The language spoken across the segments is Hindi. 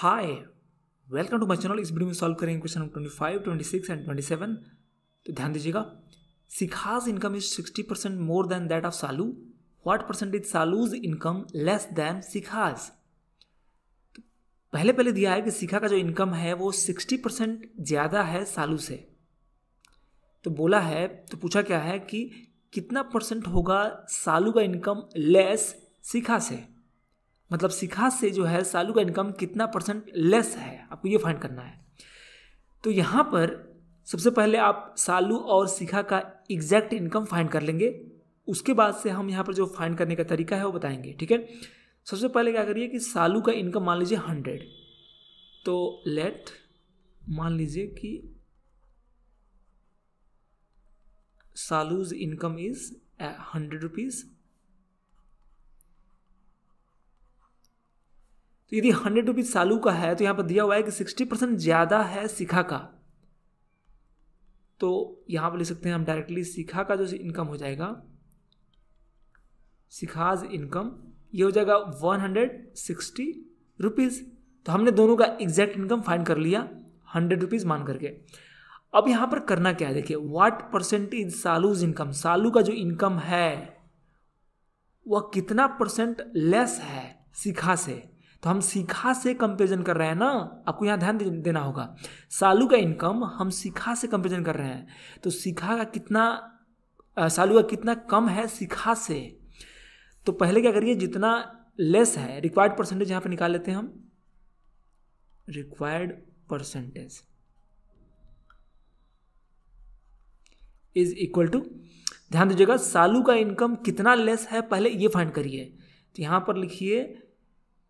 Hi welcome to my channel इस वीडियो में सॉल्व करेंगे question number twenty five twenty six and twenty seven तो ध्यान दीजिएगा Sikha's income is sixty percent more than that of Salu what percent is Salu's income less than Sikha's तो पहले पहले दिया है कि सिखा का जो इनकम है वो सिक्सटी परसेंट ज़्यादा है सालू से। तो बोला है तो पूछा क्या है कि कितना परसेंट होगा सालू का इनकम लेस सिखा से? मतलब सिखा से जो है सालू का इनकम कितना परसेंट लेस है? आपको ये फाइंड करना है। तो यहाँ पर सबसे पहले आप सालू और सिखा का एग्जैक्ट इनकम फाइंड कर लेंगे। उसके बाद से हम यहाँ पर जो फाइंड करने का तरीका है वो बताएँगे, ठीक है? सबसे पहले क्या करिए कि सालू का इनकम मान लीजिए हंड्रेड तो लेट मान लीजिए कि Salu's income is hundred rupees तो यदि हंड्रेड रुपीज़ सालू का है तो यहाँ पर दिया हुआ है कि सिक्सटी परसेंट ज़्यादा है सिखा का। तो यहाँ पर लिख सकते हैं हम डायरेक्टली सिखा का जो इनकम हो जाएगा। सिखाज इनकम ये हो जाएगा वन हंड्रेड सिक्सटी रुपीज़ तो हमने दोनों का एग्जैक्ट इनकम फाइंड कर लिया हंड्रेड रुपीज़ मान करके। अब यहाँ पर करना क्या है? देखिए what percentage Salu's income Salu का जो इनकम है, वह कितना परसेंट लेस है सिखा से? तो हम सीखा से कंपेरिजन कर रहे हैं ना? आपको यहाँ ध्यान देना होगा। सालू का इनकम हम सीखा से कंपेरिजन कर रहे हैं। तो सीखा का कितना सालू का कितना कम है सीखा से? तो पहले क्या करिए, जितना लेस है रिक्वायर्ड परसेंटेज यहाँ पर निकाल लेते हैं हम। Required percentage is equal to ध्यान दीजिएगा, सालू का इनकम कितना लेस है, पहले ये फाइंड करिए। तो यहाँ पर लिखिए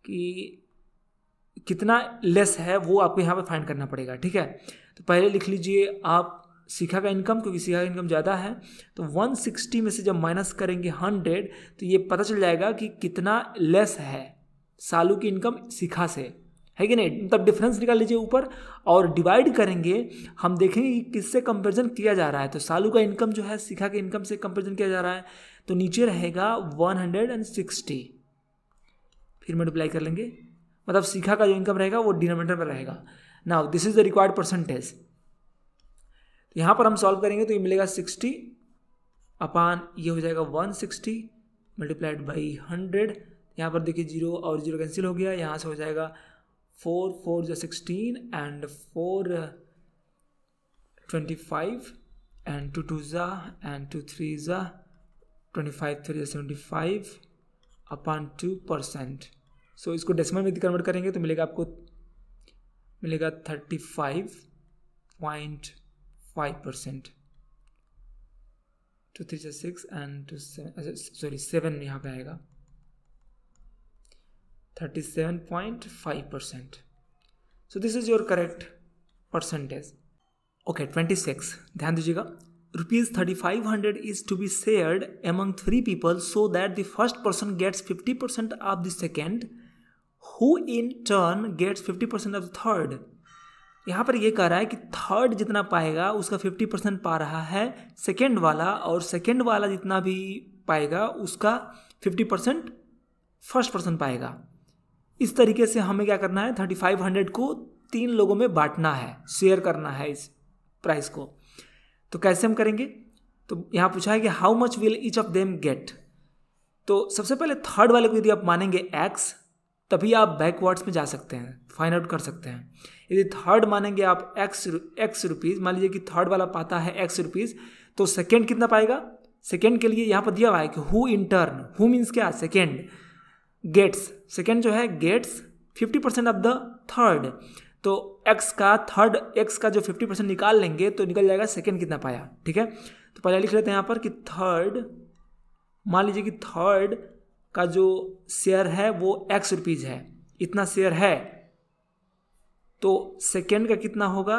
कि कितना लेस है वो आपको यहाँ पर फाइंड करना पड़ेगा, ठीक है? तो पहले लिख लीजिए, आप सीखा का इनकम क्योंकि सीखा का इनकम ज़्यादा है तो 160 में से जब माइनस करेंगे 100 तो ये पता चल जाएगा कि कितना लेस है सालू की इनकम सीखा से। है कि नहीं? मतलब डिफरेंस निकाल लीजिए ऊपर और डिवाइड करेंगे, हम देखेंगे कि किससे कंपेरिजन किया जा रहा है। तो सालू का इनकम जो है, सीखा के इनकम से कंपेरिजन किया जा रहा है तो नीचे रहेगा 160 फिर मल्टीप्लाई कर लेंगे। मतलब सीखा का जो इनकम रहेगा, वो डिनोमीटर में रहेगा। Now this is the required percentage तो यहाँ पर हम सॉल्व करेंगे तो ये मिलेगा सिक्सटी अपान, ये हो जाएगा one sixty multiplied by hundred यहाँ पर देखिए ज़ीरो और ज़ीरो कैंसिल हो गया। यहाँ से हो जाएगा फोर फोर जो sixteen and four twenty five and two two ज़ा एंड टू थ्री ज़ा twenty five three seventy five upon two percent so इसको डेसिमल में कन्वर्ट करेंगे तो मिलेगा आपको, मिलेगा thirty five point five percent two three से six and two sorry seven यहाँ पे आएगा। Thirty seven point five percent so this is your correct percentage okay twenty six ध्यान दीजिएगा। Rupees 3500 is to be shared among three people so that the first person gets 50% of the second who in turn gets 50% of the third. यहाँ पर ये कह रहा है कि थर्ड जितना पाएगा, उसका 50 परसेंट पा रहा है सेकेंड वाला, और सेकेंड वाला जितना भी पाएगा, उसका 50 परसेंट फ़र्स्ट पर्सन पाएगा। इस तरीके से हमें क्या करना है? 3500 को तीन लोगों में बांटना है शेयर करना है इस प्राइस को। तो कैसे हम करेंगे? तो यहाँ पूछा है कि how much will each of them get तो सबसे पहले थर्ड वाले को यदि आप मानेंगे एक्स तभी आप बैकवर्ड्स में जा सकते हैं फाइंड आउट कर सकते हैं। यदि थर्ड मानेंगे आप एक्स एक्स रुपीज़ मान लीजिए कि थर्ड वाला पाता है एक्स रुपीज़ तो सेकेंड कितना पाएगा? सेकेंड के लिए यहाँ पर दिया हुआ है कि who in turn who means क्या? सेकेंड गेट्स सेकेंड जो है gets fifty percent of the third तो एक्स का थर्ड एक्स का जो फिफ्टी परसेंट निकाल लेंगे तो निकल जाएगा सेकेंड कितना पाया? ठीक है? तो पहले लिख लेते हैं यहाँ पर कि थर्ड मान लीजिए कि थर्ड का जो शेयर है वो एक्स रुपीज़ है। इतना शेयर है। तो सेकेंड का कितना होगा?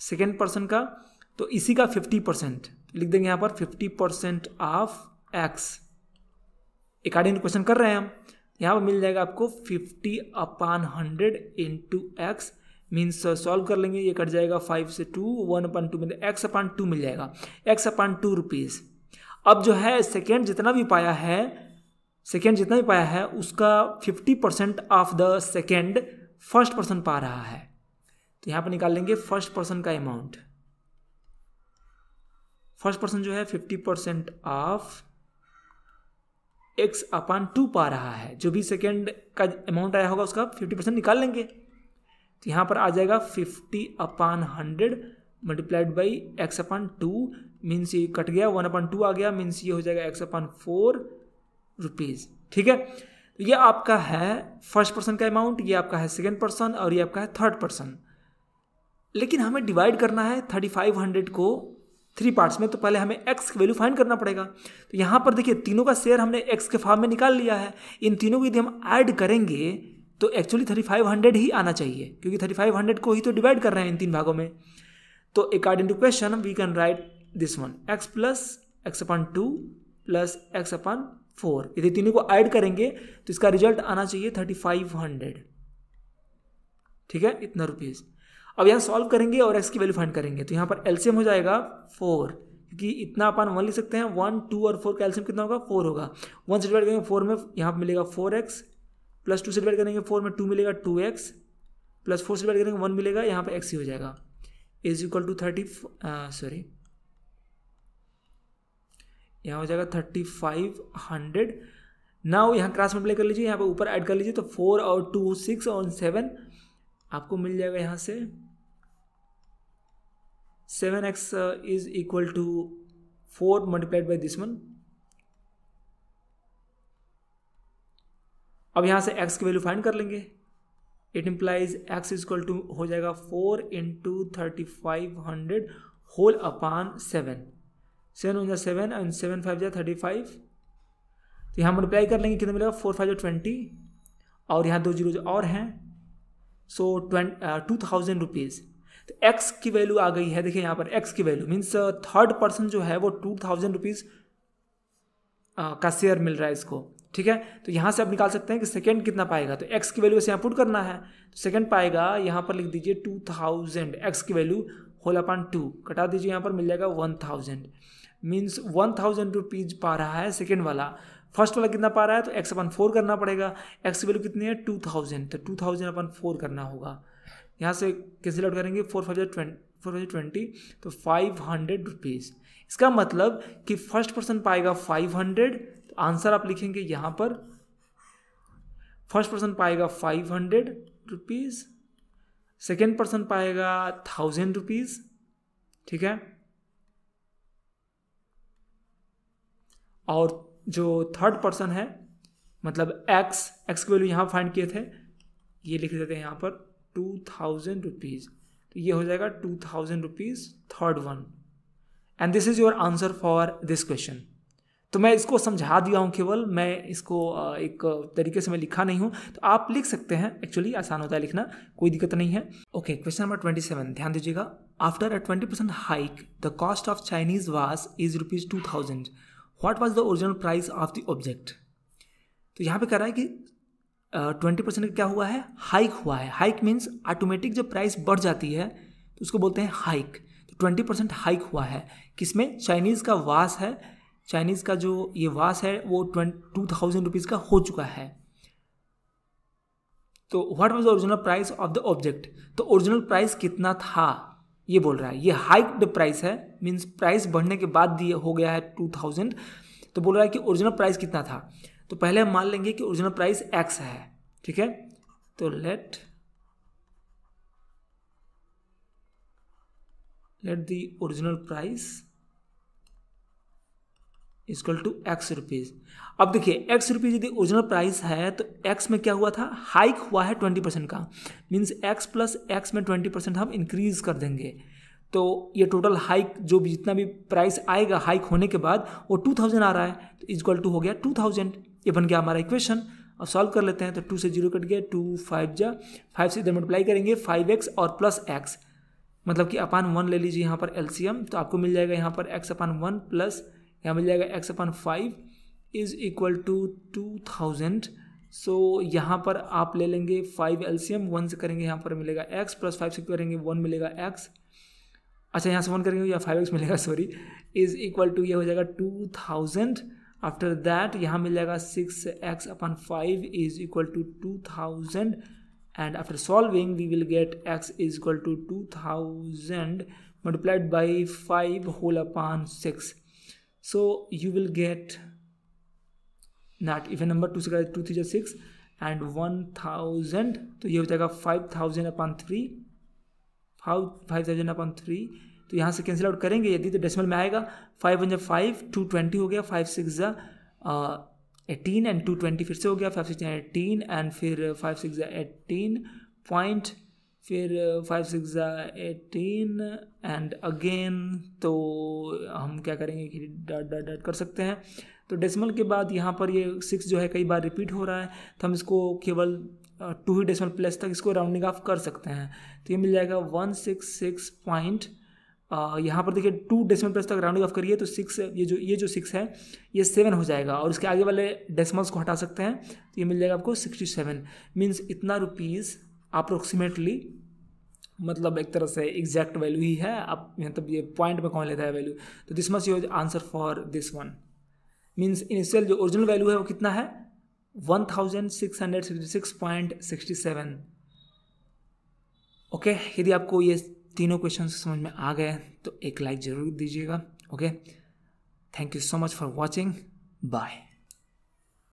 सेकेंड पर्सन का। तो इसी का फिफ्टी परसेंट लिख देंगे यहाँ पर fifty percent of x according question कर रहे हैं हम। यहाँ पर मिल जाएगा आपको fifty upon hundred into x means solve कर लेंगे। ये कट जाएगा फाइव से टू वन अपान टू मिल एक्स अपान टू मिल जाएगा। एक्स अपान टू रुपीज़ अब जो है सेकेंड जितना भी पाया है सेकेंड जितना भी पाया है, उसका fifty percent of the second first person पा रहा है। तो यहाँ पर निकाल लेंगे फ़र्स्ट पर्सन का अमाउंट फ़र्स्ट पर्सन जो है fifty percent of x upon two पा रहा है। जो भी सेकेंड का अमाउंट आया होगा, उसका फिफ्टी परसेंट निकाल लेंगे। तो यहाँ पर आ जाएगा fifty upon hundred multiplied by x upon two means ये कट गया वन अपान टू आ गया मीन्स ये हो जाएगा एक्स अपान फोर रुपीज़ ठीक है? तो ये आपका है फ़र्स्ट पर्सन का अमाउंट ये आपका है सेकेंड पर्सन और ये आपका है थर्ड पर्सन लेकिन हमें डिवाइड करना है थर्टी फाइव हंड्रेड को थ्री पार्ट्स में तो पहले हमें एक्स की वैल्यू फाइंड करना पड़ेगा. तो यहाँ पर देखिए, तीनों का शेयर हमने एक्स के फॉर्म में निकाल लिया है. इन तीनों को यदि हम ऐड करेंगे तो एक्चुअली थर्टी फाइव हंड्रेड ही आना चाहिए, क्योंकि थर्टी फाइव हंड्रेड को ही तो डिवाइड कर रहे हैं इन तीन भागों में. तो according to question we can write this one x plus x upon two plus x upon four. यदि तीनों को ऐड करेंगे तो इसका रिज़ल्ट आना चाहिए थर्टी फाइव हंड्रेड ठीक है? इतना रुपीज़ अब यहाँ सॉल्व करेंगे और एक्स की वैल्यू फाइंड करेंगे। तो यहाँ पर एलसीएम हो जाएगा फोर क्योंकि इतना अपन वन लिख सकते हैं। वन टू और फोर का एलसीएम कितना होगा? फोर होगा। वन से डिवाइड करेंगे फोर में, यहाँ पर मिलेगा फोर एक्स प्लस टू से डिवाइड करेंगे फोर में टू मिलेगा टू एक्स प्लस फोर से डिवाइड करेंगे वन मिलेगा। यहाँ पर एक्स ही हो जाएगा। Is equal to thirty sorry यहाँ हो जाएगा थर्टी फाइव हंड्रेड नाउ यहाँ क्रॉस मल्टीप्लाई कर लीजिए, यहाँ पर ऊपर ऐड कर लीजिए तो फोर और टू सिक्स और सेवन आपको मिल जाएगा यहाँ से। Seven x is equal to four multiplied by this one अब यहाँ से x की वैल्यू फाइंड कर लेंगे। It implies x is equal to हो जाएगा four into thirty five hundred whole upon seven seven हो जाए सेवन एंड सेवन फाइव जाए थर्टी फाइव तो यहाँ मल्टीप्लाई कर लेंगे, कितना मिलेगा? फोर फाइव जो ट्वेंटी और यहाँ दो ज़ीरो जो और हैं सो टू थाउज़ेंड रुपीज़ तो एक्स की वैल्यू आ गई है, देखिए यहाँ पर एक्स की वैल्यू मीन्स थर्ड पर्सन जो है, वो टू थाउज़ेंड रुपीज़ का शेयर मिल रहा है इसको। ठीक है? तो यहाँ से आप निकाल सकते हैं कि सेकेंड कितना पाएगा। तो एक्स की वैल्यू से यहाँ पुट करना है। तो सेकेंड पाएगा, यहाँ पर लिख दीजिए टू थाउज़ेंड एक्स की वैल्यू होल अपान टू कटा दीजिए, यहाँ पर मिल जाएगा one thousand means one thousand rupees पा रहा है सेकेंड वाला। फ़र्स्ट वाला कितना पा रहा है? तो एक्स अपन फोर करना पड़ेगा। एक्स वैल्यू कितनी है? टू थाउज़ेंड तो टू थाउज़ेंड अपन फोर करना होगा। यहाँ से कैंसिल आउट करेंगे? Four five twenty four five twenty तो फाइव हंड्रेड रुपीज़ इसका मतलब कि फ़र्स्ट पर्सन पाएगा फाइव हंड्रेड तो आंसर आप लिखेंगे यहाँ पर। फ़र्स्ट पर्सन पाएगा five hundred rupees second person पाएगा थाउज़ेंड रुपीज़ ठीक है? और जो थर्ड पर्सन है मतलब एक्स एक्स की वैल्यू यहाँ फाइंड किए थे, ये लिख देते हैं यहाँ पर टू थाउज़ेंड रुपीज़ तो ये हो जाएगा two thousand rupees third one and this is your answer for this question तो मैं इसको समझा दिया हूँ केवल, मैं इसको एक तरीके से मैं लिखा नहीं हूँ। तो आप लिख सकते हैं एक्चुअली आसान होता है लिखना, कोई दिक्कत नहीं है। Okay question number twenty seven ध्यान दीजिएगा। After a twenty percent hike the cost of Chinese was is rupees two thousand what was the original price of the object तो यहाँ पे कह रहा है कि ट्वेंटी परसेंट क्या हुआ है? हाइक हुआ है। हाइक मीन्स ऑटोमेटिक जब प्राइस बढ़ जाती है तो उसको बोलते हैं हाइक तो ट्वेंटी परसेंट हाइक हुआ है। किसमें? चाइनीज़ का वास है। चाइनीज़ का जो ये वास है, वो टू थाउज़ेंड रुपीज़ का हो चुका है। तो what was the original price of the object तो ओरिजिनल प्राइस कितना था? ये बोल रहा है, ये हाइक द प्राइस है मीन्स प्राइस बढ़ने के बाद दिए हो गया है टू थाउज़ेंड तो बोल रहा है कि ओरिजिनल प्राइस कितना था? तो पहले हम मान लेंगे कि ओरिजिनल प्राइस एक्स है, ठीक है? तो let let the original price equal to x rupees अब देखिए एक्स रुपीज़ यदि ओरिजिनल प्राइस है तो एक्स में क्या हुआ था? हाइक हुआ है ट्वेंटी परसेंट का। मीन्स एक्स प्लस एक्स में ट्वेंटी परसेंट हम इंक्रीज कर देंगे। तो ये टोटल हाइक जो भी जितना भी प्राइस आएगा हाइक होने के बाद, वो टू थाउज़ेंड आ रहा है। तो इक्वल टू हो गया टू थाउज़ेंड ये बन गया हमारा इक्वेशन अब सॉल्व कर लेते हैं। तो टू से ज़ीरो कट गया टू फाइव जा फाइव से इधर मल्टीप्लाई करेंगे फाइव एक्स और प्लस एक्स मतलब कि अपान वन ले लीजिए यहाँ पर एलसीएम तो आपको मिल जाएगा यहाँ पर एक्स अपान वन प्लस यहाँ मिल जाएगा x upon five is equal to two thousand so यहाँ पर आप ले लेंगे फाइव एलसीएम वन से करेंगे यहाँ पर मिलेगा एक्स प्लस फाइव से करेंगे वन मिलेगा एक्स अच्छा यहाँ से वन करेंगे या फाइव एक्स मिलेगा सॉरी इज़ इक्वल टू ये हो जाएगा टू थाउज़ेंड आफ्टर दैट यहाँ मिल जाएगा six x upon five is equal to two thousand and after solving, we will get x is equal to 2000 multiplied by 5 whole upon 6 so, you will get not even number 2 से two three six and one thousand तो ये हो जाएगा five thousand upon three five five thousand upon three तो यहाँ से कैंसिल आउट करेंगे, यदि तो डेसिमल में आएगा फाइव वन जा फाइव टू ट्वेंटी हो गया five six eighteen and two twenty फिर से हो गया फाइव सिक्स एटीन एंड फिर फाइव सिक्स एटीन पॉइंट फिर five six eighteen and again तो हम क्या करेंगे कि डॉट डॉट डॉट कर सकते हैं। तो डेसिमल के बाद यहाँ पर ये सिक्स जो है कई बार रिपीट हो रहा है तो हम इसको केवल टू ही डेसिमल प्लस तक इसको राउंडिंग ऑफ़ कर सकते हैं। तो ये मिल जाएगा वन सिक्स सिक्स पॉइंट यहाँ पर देखिए टू डेसिमल प्लस तक राउंडिंग ऑफ़ करिए तो सिक्स ये जो ये जो सिक्स है, ये सेवन हो जाएगा और इसके आगे वाले डेसिमल्स को हटा सकते हैं। तो ये मिल जाएगा आपको सिक्सटी सेवन मीन्स इतना रुपीज़ अप्रोक्सीमेटली मतलब एक तरह से एग्जैक्ट वैल्यू ही है। आप मतलब ये पॉइंट में कौन लेता है वैल्यू तो this must your answer for this one means initial जो ओरिजिनल वैल्यू है वो कितना है? One thousand six hundred sixty six point sixty seven okay यदि आपको ये तीनों क्वेश्चन समझ में आ गए तो एक लाइक ज़रूर दीजिएगा। Okay thank you so much for watching bye